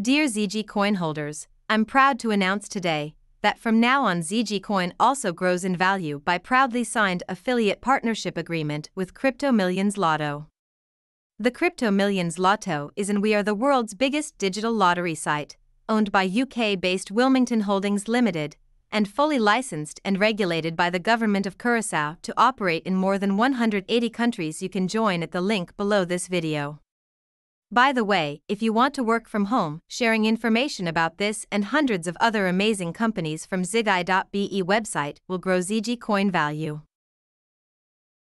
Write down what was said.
Dear Zigi Coin holders, I'm proud to announce today that from now on Zigi Coin also grows in value by proudly signed affiliate partnership agreement with Crypto Millions Lotto. The Crypto Millions Lotto is and we are the world's biggest digital lottery site, owned by UK-based Wilmington Holdings Limited, and fully licensed and regulated by the government of Curacao to operate in more than 180 countries. You can join at the link below this video. By the way, if you want to work from home, sharing information about this and hundreds of other amazing companies from Zigi.be website will grow Zigi coin value.